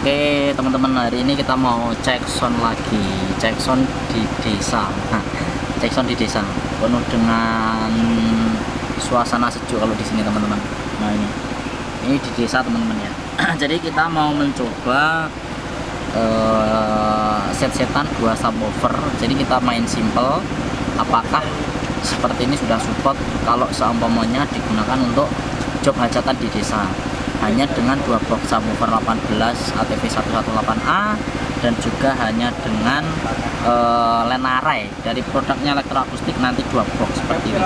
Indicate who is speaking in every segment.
Speaker 1: Oke teman-teman hari ini kita mau cek sound lagi. Cek sound di desa. Cek sound di desa. Penuh dengan suasana sejuk kalau di sini teman-teman. Nah ini. Ini di desa teman-teman ya. Jadi kita mau mencoba uh, set-setan dua subwoofer. Jadi kita main simple. Apakah seperti ini sudah support? Kalau seumpamanya digunakan untuk job hajatan di desa hanya dengan dua box subwoofer 18 ATV 118A dan juga hanya dengan uh, Lenare dari produknya elektroakustik nanti dua box seperti ini.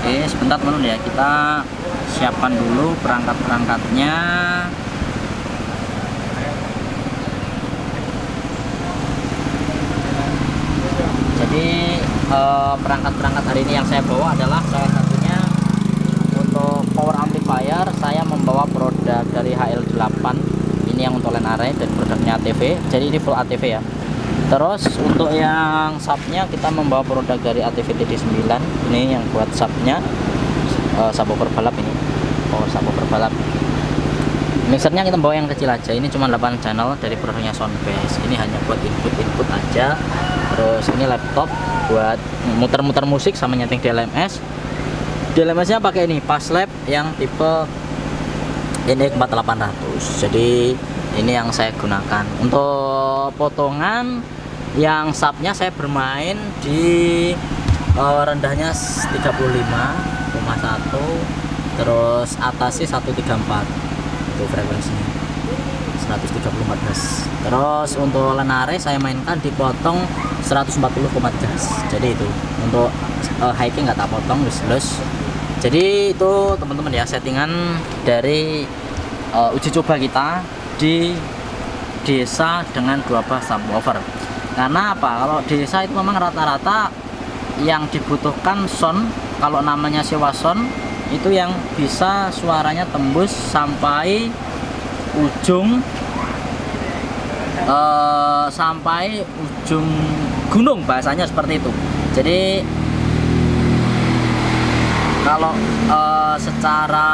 Speaker 1: Oke sebentar teman ya kita siapkan dulu perangkat-perangkatnya. Jadi eh, perangkat-perangkat hari ini yang saya bawa adalah salah satunya untuk power amplifier saya membawa produk dari HL8 ini yang untuk line array dan produknya ATV jadi ini full ATV ya. Terus untuk yang subnya kita membawa produk dari ATV TD9 ini yang buat subnya. Uh, subwoofer balap ini. Power subwoofer balap mixernya kita bawa yang kecil aja. Ini cuma 8 channel dari produknya Soundbase. Ini hanya buat input-input aja. Terus ini laptop buat muter-muter musik sama nyeting DLMS DLMS nya pakai ini lab yang tipe ini 4800 jadi ini yang saya gunakan. Untuk potongan yang subnya saya bermain di uh, rendahnya 35,1 terus atasnya 134 itu frekuensinya 134 Hz terus untuk lenare saya mainkan dipotong 140 jas jadi itu untuk uh, hiking nggak tak potong lus jadi itu teman-teman ya settingan dari uh, uji coba kita di desa dengan dua bus subwoofer. Karena apa? Kalau desa itu memang rata-rata yang dibutuhkan sound kalau namanya sewa sound itu yang bisa suaranya tembus sampai ujung uh, sampai ujung gunung bahasanya seperti itu. Jadi kalau uh, secara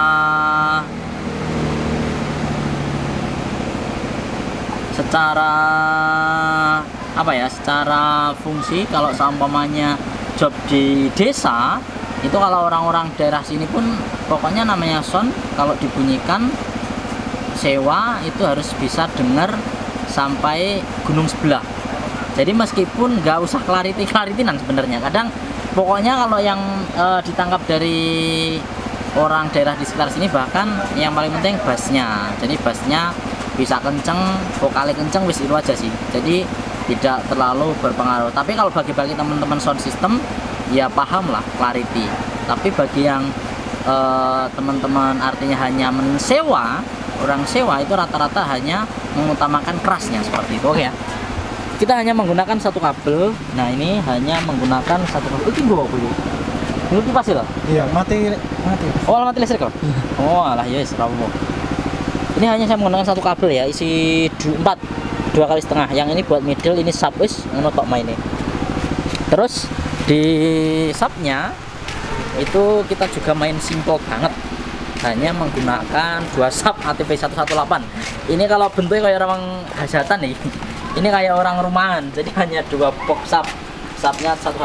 Speaker 1: secara apa ya secara fungsi kalau seumpamanya job di desa itu kalau orang-orang daerah sini pun pokoknya namanya sound kalau dibunyikan sewa itu harus bisa dengar sampai gunung sebelah. Jadi meskipun nggak usah clarity claritinan sebenarnya kadang pokoknya kalau yang e, ditangkap dari orang daerah di sekitar sini bahkan yang paling penting bassnya jadi bassnya bisa kenceng vokalnya kenceng wis itu aja sih. Jadi tidak terlalu berpengaruh. Tapi kalau bagi-bagi teman-teman sound system ya paham lah clarity. Tapi bagi yang eh, teman-teman uh, artinya hanya mensewa orang sewa itu rata-rata hanya mengutamakan kerasnya seperti itu oke ya kita hanya menggunakan satu kabel. Nah ini hanya menggunakan satu kabel. Itu gua dulu ini kipas ya
Speaker 2: iya mati mati.
Speaker 1: Oh mati listrik kok iya. oh alah yes ramu ini hanya saya menggunakan satu kabel ya isi empat dua kali setengah. Yang ini buat middle ini sub wis ngono kok main ini terus di subnya itu kita juga main simple banget. Hanya menggunakan dua sub ATV 118 ini kalau bentuknya kayak orang hajatan nih ini kayak orang rumahan jadi hanya dua box sub. Subnya 118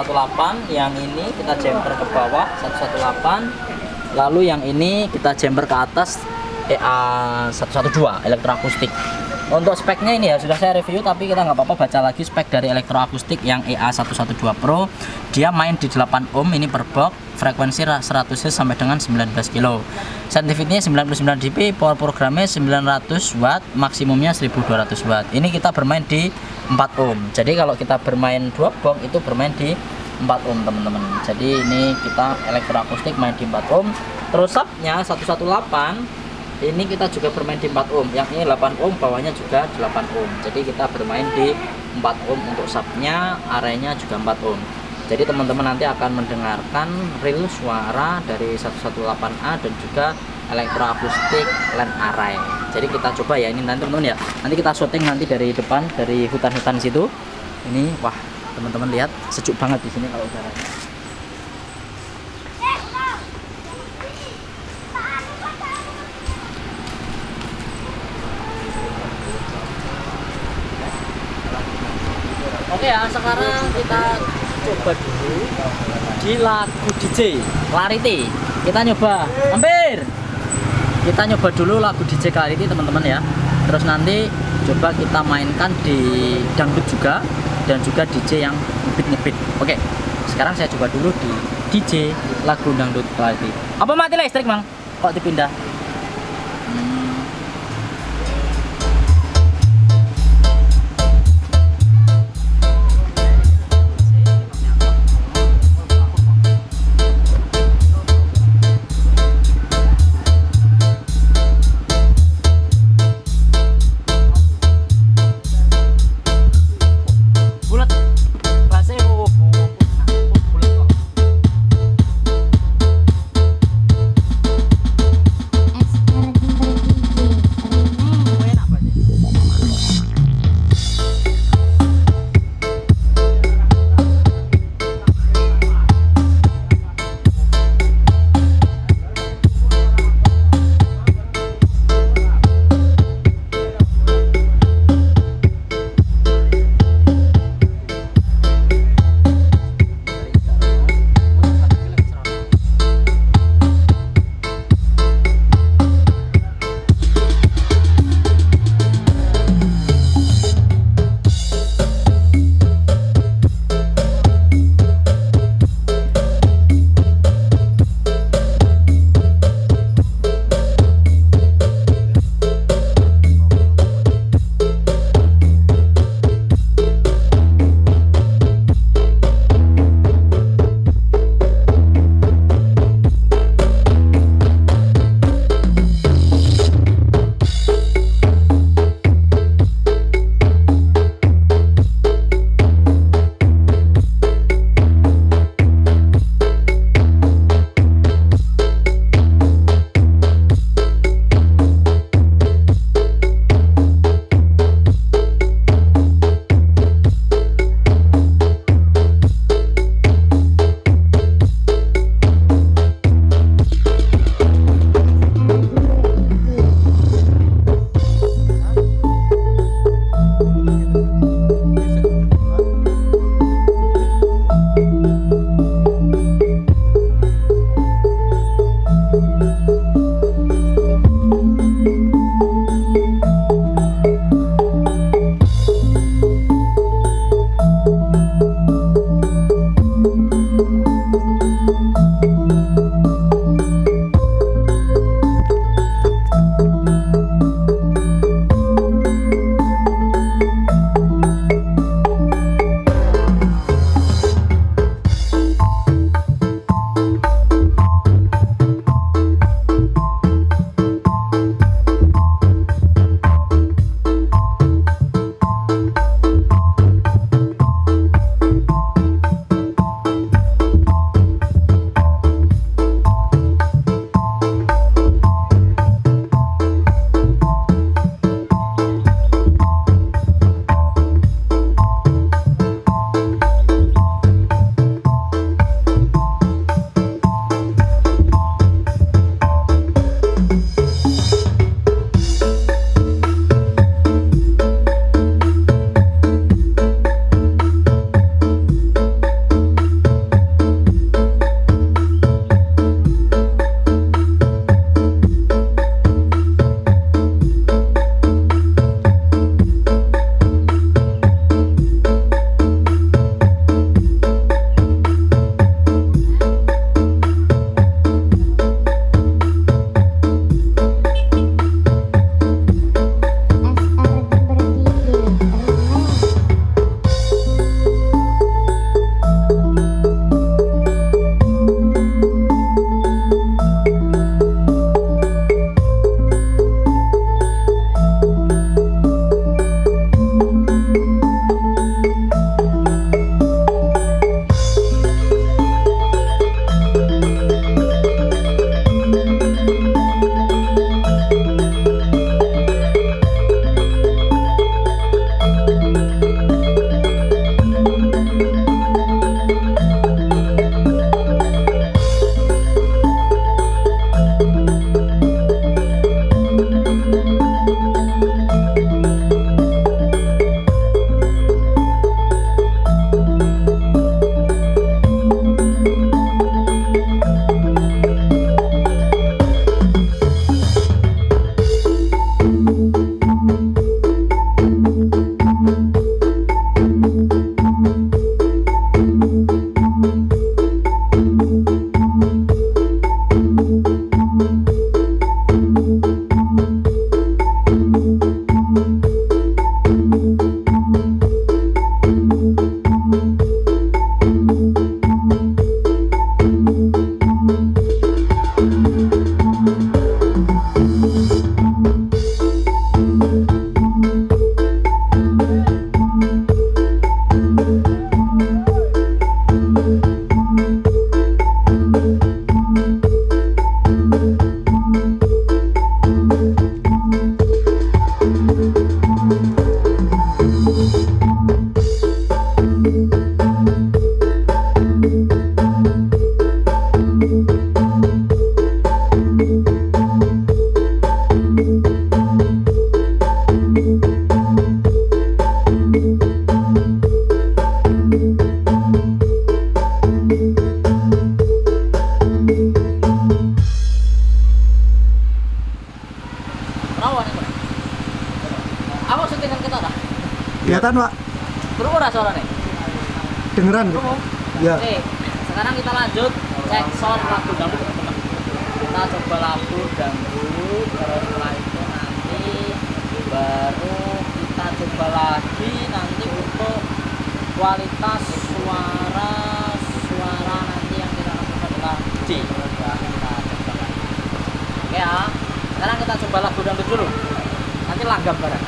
Speaker 1: yang ini kita jumper ke bawah 118 lalu yang ini kita jumper ke atas EA112 elektroakustik. Untuk speknya ini ya sudah saya review tapi kita nggak apa-apa baca lagi spek dari elektroakustik yang EA112 Pro. Dia main di 8 ohm ini per box frekuensi 100 Hz sampai dengan 19 kilo. Sensitivity 99 dB power programnya 900 watt maksimumnya 1200 watt. Ini kita bermain di 4 ohm. Jadi kalau kita bermain 2 box itu bermain di 4 ohm teman-teman. Jadi ini kita elektroakustik main di 4 ohm. Terus subnya 118 ini kita juga bermain di 4 ohm. Yang ini 8 ohm bawahnya juga 8 ohm. Jadi kita bermain di 4 ohm untuk subnya areanya juga 4 ohm jadi teman-teman nanti akan mendengarkan reel suara dari 118A dan juga elektroakustik land array. Jadi kita coba ya ini nanti teman-teman ya. Nanti kita syuting nanti dari depan dari hutan-hutan situ. Ini wah teman-teman lihat sejuk banget di sini kalau udaranya. Oke ya, sekarang kita coba dulu di lagu DJ Clarity. Kita nyoba, hampir. Kita nyoba dulu lagu DJ Clarity teman-teman ya. Terus nanti coba kita mainkan di dangdut juga dan juga DJ yang ngebit-ngebit. Oke. Sekarang saya coba dulu di DJ lagu dangdut Clarity. Apa mati listrik, Mang? Kok dipindah?
Speaker 2: Ya
Speaker 1: Oke, sekarang kita lanjut cek sound lagu dangdut teman-teman. Kita coba lagu dangdut, terus setelah itu nanti baru kita coba lagi nanti untuk kualitas suara suara nanti yang kita lakukan adalah lagi. Oke ya, sekarang kita coba lagu dangdut dulu. Nanti langgam bareng.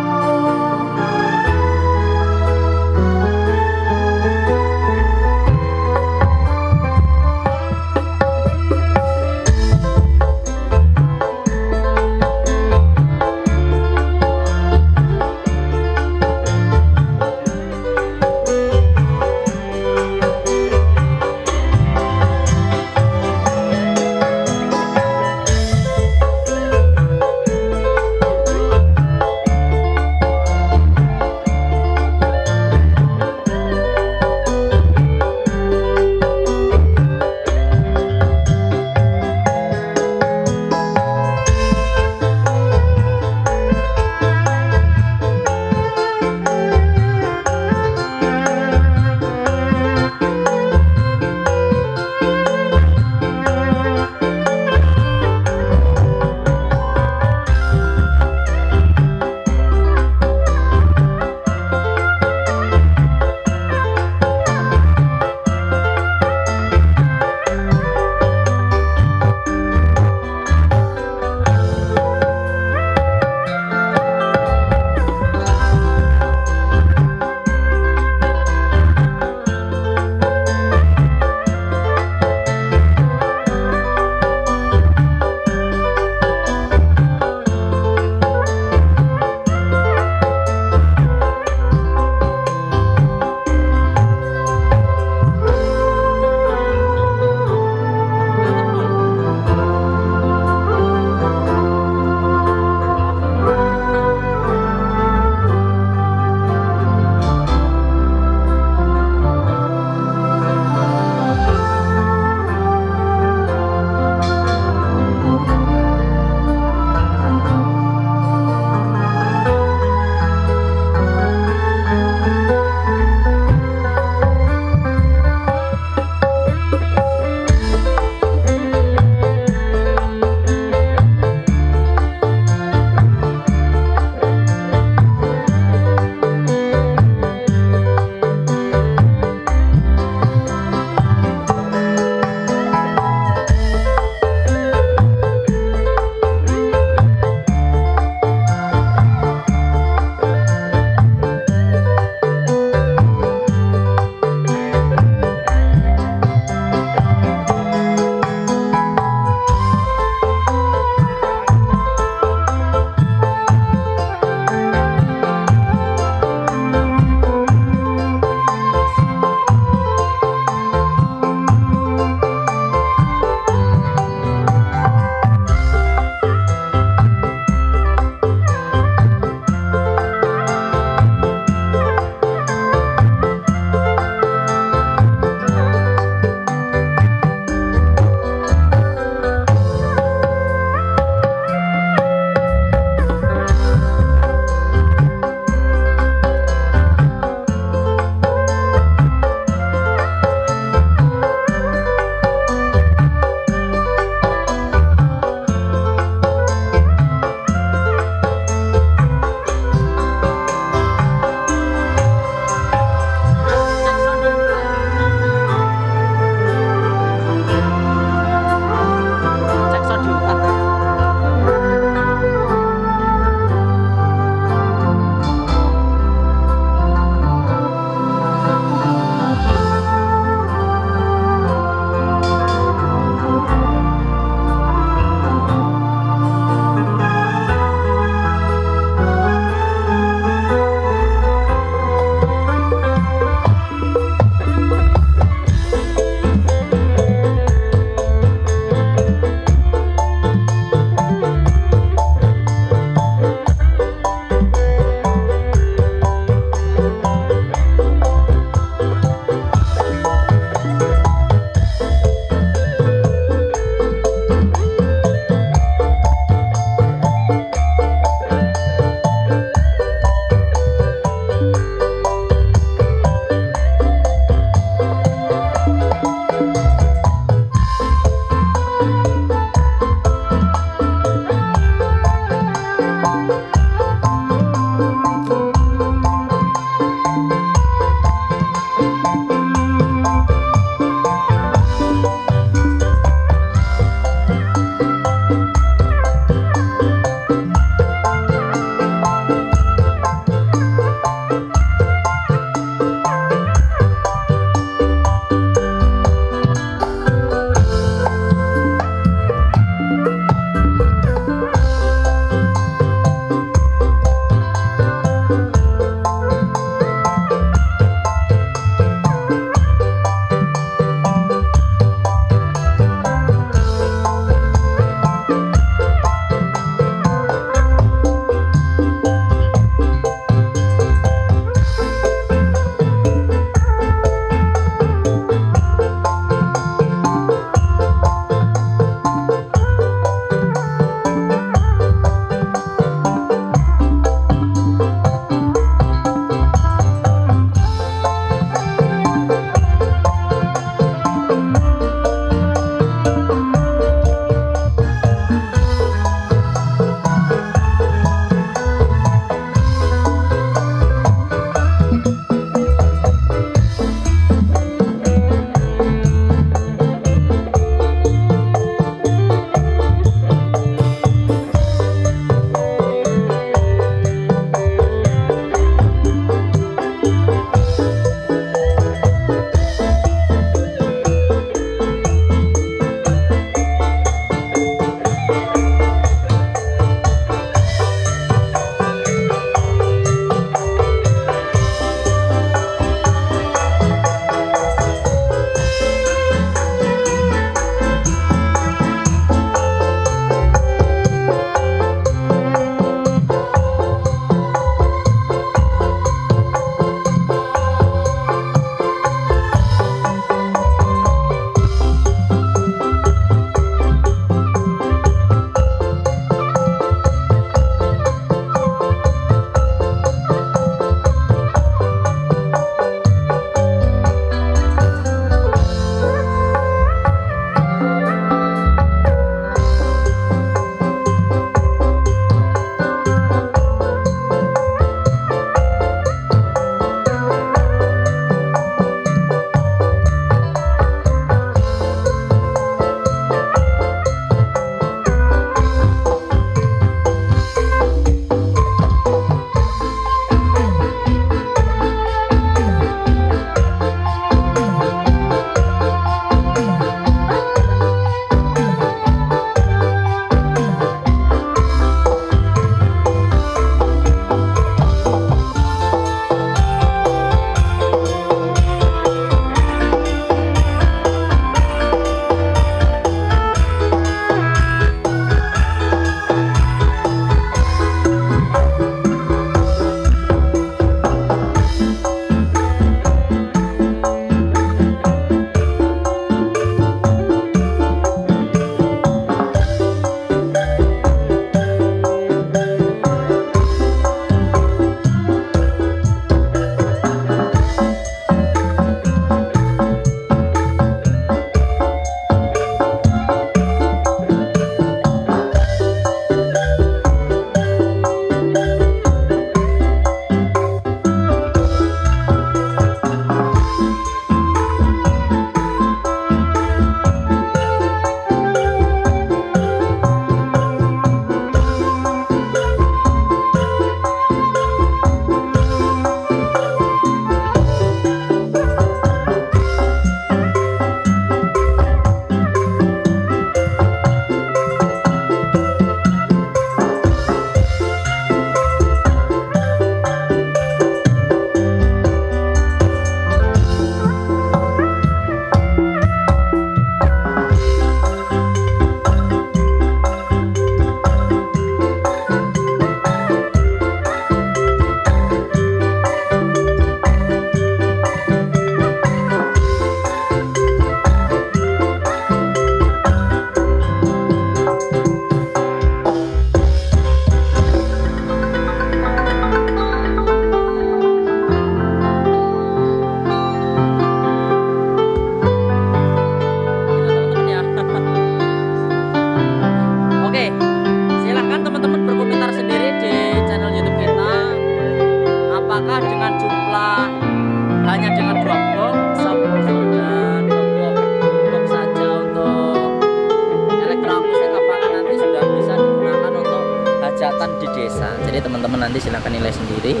Speaker 1: Nanti silahkan nilai sendiri.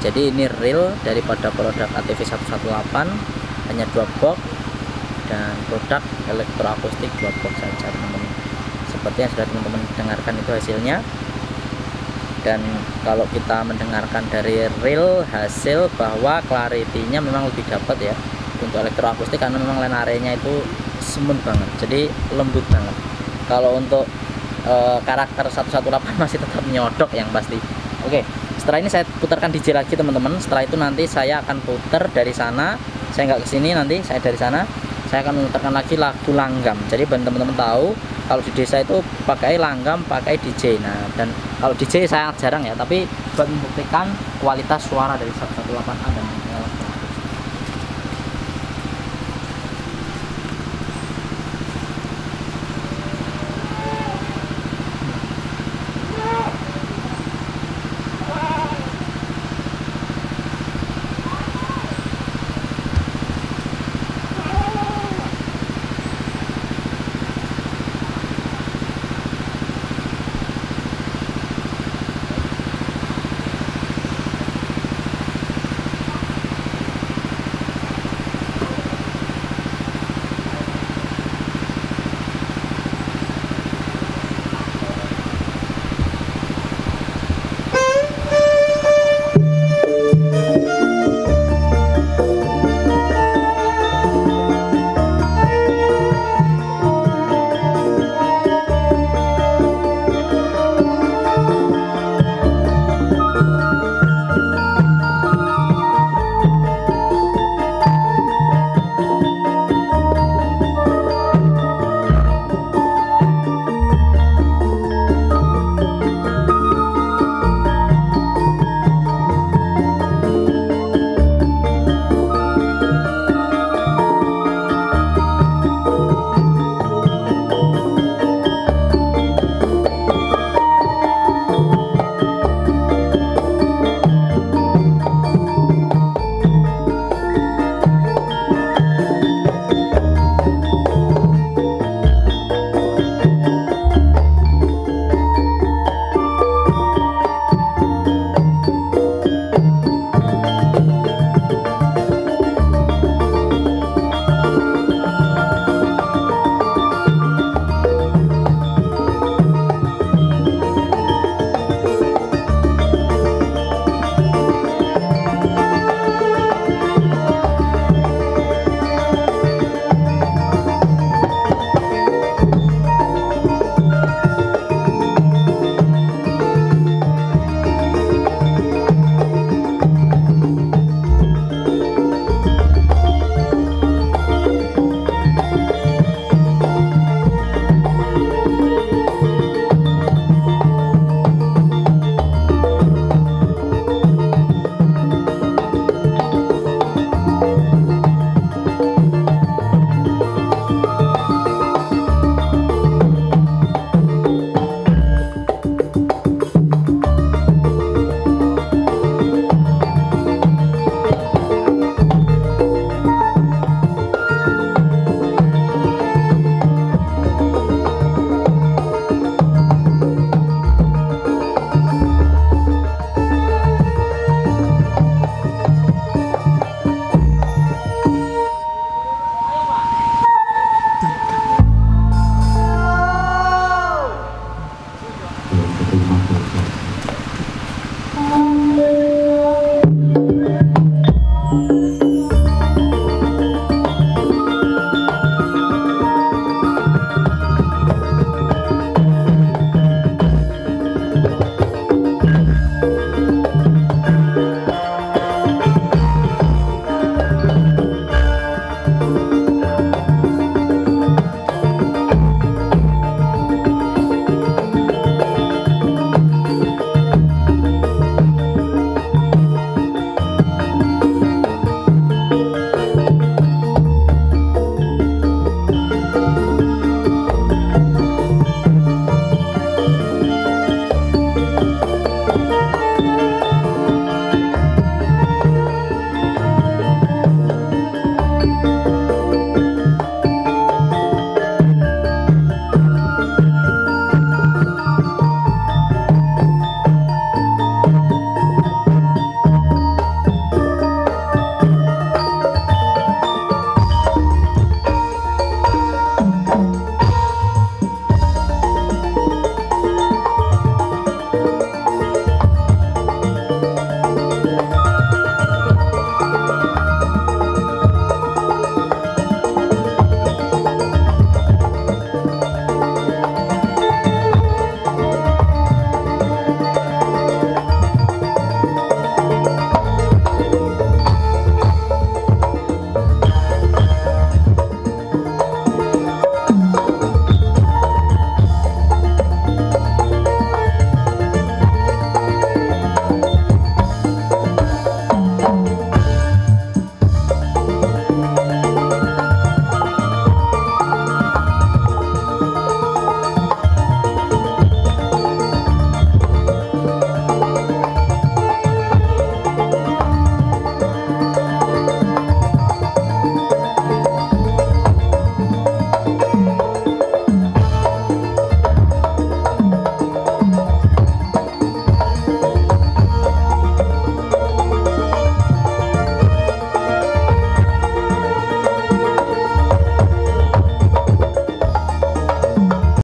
Speaker 1: Jadi ini real daripada produk ATV 118 hanya dua box dan produk elektroakustik dua box saja teman-teman. Seperti yang sudah teman-teman dengarkan itu hasilnya. Dan kalau kita mendengarkan dari real hasil bahwa clarity-nya memang lebih dapat ya untuk elektroakustik karena memang line area-nya itu smooth banget jadi lembut banget. Kalau untuk e, karakter 118 masih tetap nyodok yang pasti oke setelah ini saya putarkan DJ lagi teman-teman. Setelah itu nanti saya akan putar dari sana. Saya nggak ke sini nanti saya dari sana. Saya akan memutarkan lagi lagu langgam. Jadi teman-teman tahu kalau di desa itu pakai langgam pakai DJ nah dan kalau DJ saya jarang ya tapi buat membuktikan kualitas suara dari 118 A dan